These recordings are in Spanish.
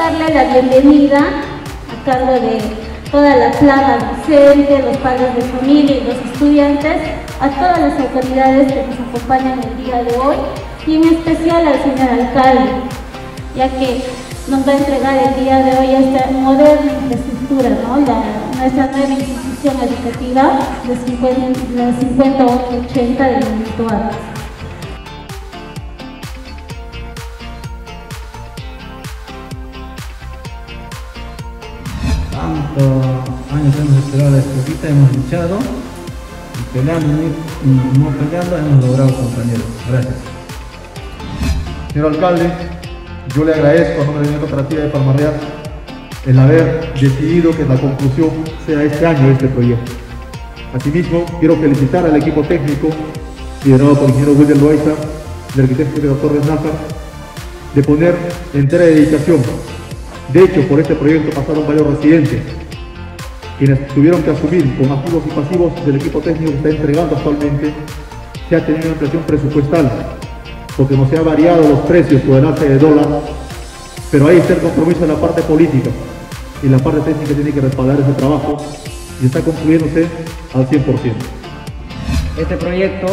darle la bienvenida a cargo de toda la plana docente, los padres de familia y los estudiantes, a todas las autoridades que nos acompañan el día de hoy y en especial al señor alcalde, ya que nos va a entregar el día de hoy esta moderna infraestructura, ¿no? nuestra nueva institución educativa de 50, del Minuto Años hemos esperado esta cita, hemos luchado y peleando y no peleando hemos logrado compañeros. Gracias. Señor alcalde, yo le agradezco a nombre de la cooperativa de Palmarreal el haber decidido que la conclusión sea este año este proyecto. Asimismo, quiero felicitar al equipo técnico liderado por el ingeniero William Loaiza, el arquitecto doctor Renaza, de poner entera dedicación. De hecho, por este proyecto pasaron varios residentes, quienes tuvieron que asumir con activos y pasivos del equipo técnico que está entregando actualmente, se ha tenido una presión presupuestal, porque no se han variado los precios por el alza de dólar, pero ahí está el compromiso de la parte política y la parte técnica tiene que respaldar ese trabajo y está concluyéndose al 100%. Este proyecto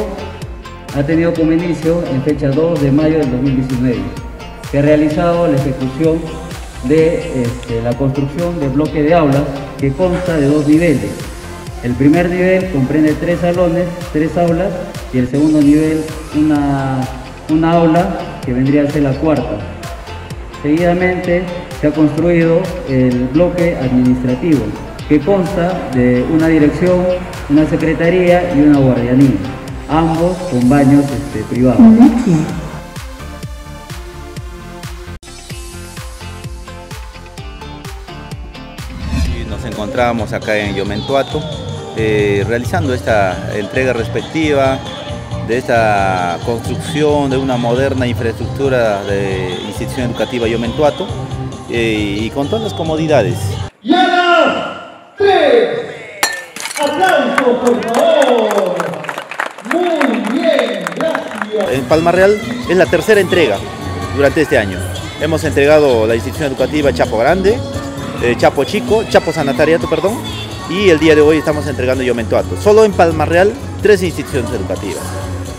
ha tenido como inicio en fecha 2 de mayo del 2019. Se ha realizado la ejecución de este, la construcción de bloque de aulas que consta de dos niveles. El primer nivel comprende tres salones, tres aulas y el segundo nivel una, una aula que vendría a ser la cuarta. Seguidamente se ha construido el bloque administrativo que consta de una dirección, una secretaría y una guardianía, ambos con baños este, privados. Nos encontramos acá en Yomentuato eh, realizando esta entrega respectiva de esta construcción de una moderna infraestructura de institución educativa Yomentuato eh, y con todas las comodidades. ¡Aplausos, por favor! Muy bien, gracias. En Palma Real es la tercera entrega durante este año. Hemos entregado la institución educativa Chapo Grande, eh, Chapo Chico, Chapo Sanatariato, perdón, y el día de hoy estamos entregando Yomentuato. Solo en Palma Real, tres instituciones educativas.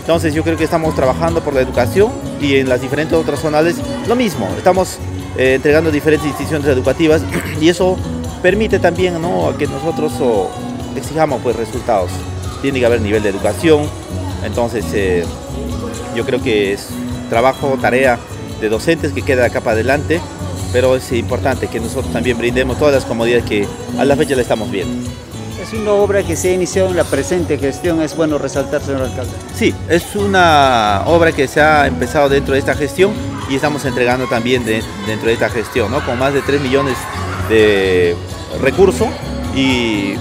Entonces yo creo que estamos trabajando por la educación y en las diferentes otras zonales lo mismo. Estamos eh, entregando diferentes instituciones educativas y eso permite también ¿no? que nosotros exijamos pues, resultados. Tiene que haber nivel de educación, entonces eh, yo creo que es trabajo, tarea de docentes que queda acá para adelante, pero es importante que nosotros también brindemos todas las comodidades que a la fecha le estamos viendo. Es una obra que se ha iniciado en la presente gestión, es bueno resaltar, señor alcalde. Sí, es una obra que se ha empezado dentro de esta gestión y estamos entregando también dentro de esta gestión, ¿no? con más de 3 millones de recursos y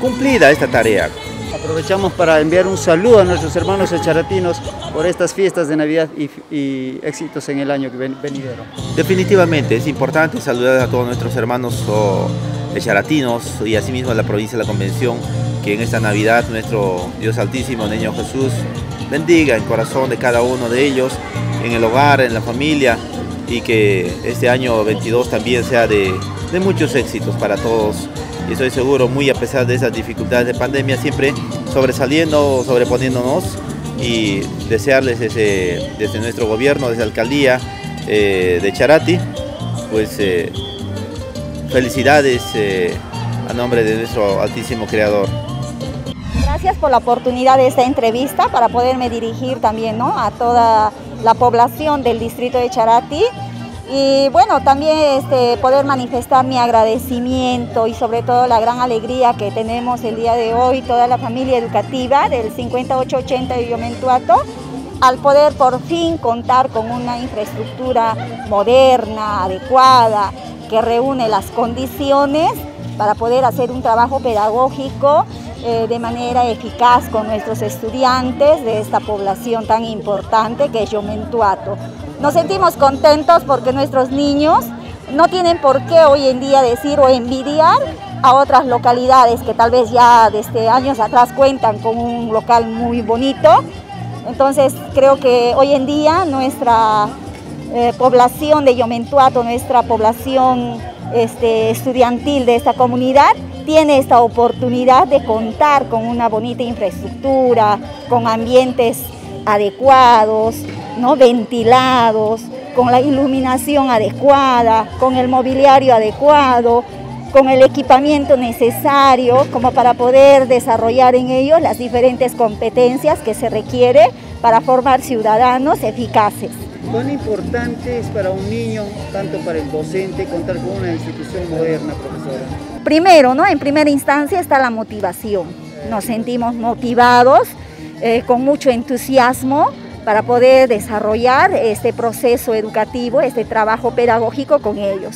cumplida esta tarea. Aprovechamos para enviar un saludo a nuestros hermanos echaratinos por estas fiestas de Navidad y, éxitos en el año que ven, venidero. Definitivamente, es importante saludar a todos nuestros hermanos echaratinos y asimismo a la provincia de la Convención, que en esta Navidad nuestro Dios Altísimo, Niño Jesús, bendiga el corazón de cada uno de ellos, en el hogar, en la familia, y que este año 22 también sea de muchos éxitos para todos y estoy seguro, muy a pesar de esas dificultades de pandemia, siempre sobresaliendo, sobreponiéndonos y desearles desde nuestro gobierno, desde la alcaldía eh, de Charati, pues eh, felicidades eh, a nombre de nuestro altísimo creador. Gracias por la oportunidad de esta entrevista para poderme dirigir también a toda la población del distrito de Charati y bueno, también este, poder manifestar mi agradecimiento y sobre todo la gran alegría que tenemos el día de hoy, toda la familia educativa del 5880 de Yomentuato, al poder por fin contar con una infraestructura moderna, adecuada, que reúne las condiciones para poder hacer un trabajo pedagógico eh, de manera eficaz con nuestros estudiantes de esta población tan importante que es Yomentuato. Nos sentimos contentos porque nuestros niños no tienen por qué hoy en día decir o envidiar a otras localidades que tal vez ya desde años atrás cuentan con un local muy bonito. Entonces creo que hoy en día nuestra eh, población de Yomentuato, nuestra población este, estudiantil de esta comunidad, tiene esta oportunidad de contar con una bonita infraestructura, con ambientes adecuados, ¿no? ventilados, con la iluminación adecuada, con el mobiliario adecuado, con el equipamiento necesario como para poder desarrollar en ellos las diferentes competencias que se requiere para formar ciudadanos eficaces. ¿Cuán importante es para un niño, tanto para el docente, contar con una institución moderna, profesora? Primero, ¿no? En primera instancia está la motivación. Nos sentimos motivados, eh, con mucho entusiasmo, para poder desarrollar este proceso educativo, este trabajo pedagógico con ellos.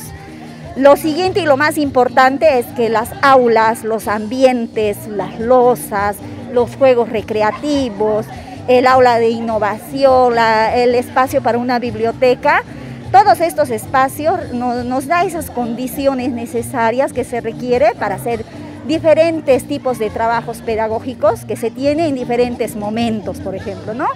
Lo siguiente y lo más importante es que las aulas, los ambientes, las losas, los juegos recreativos, el aula de innovación, el espacio para una biblioteca, todos estos espacios nos da esas condiciones necesarias que se requiere para hacer diferentes tipos de trabajos pedagógicos que se tienen en diferentes momentos, por ejemplo, ¿no?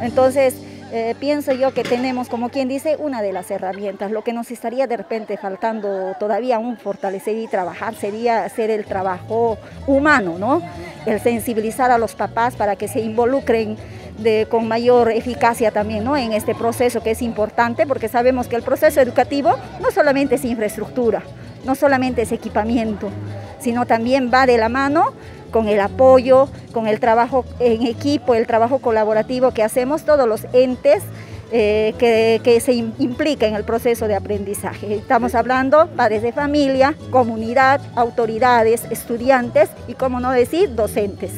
Entonces, eh, pienso yo que tenemos, como quien dice, una de las herramientas. Lo que nos estaría de repente faltando todavía un fortalecer y trabajar sería hacer el trabajo humano, ¿no? El sensibilizar a los papás para que se involucren con mayor eficacia también ¿no? en este proceso que es importante porque sabemos que el proceso educativo no solamente es infraestructura, no solamente es equipamiento, sino también va de la mano con el apoyo, con el trabajo en equipo, el trabajo colaborativo que hacemos todos los entes eh, que, se implica en el proceso de aprendizaje. Estamos hablando padres de familia, comunidad, autoridades, estudiantes y, como no decir, docentes.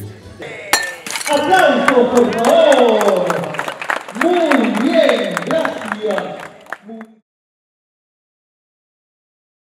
¡Aplausos, por favor! Muy bien, gracias.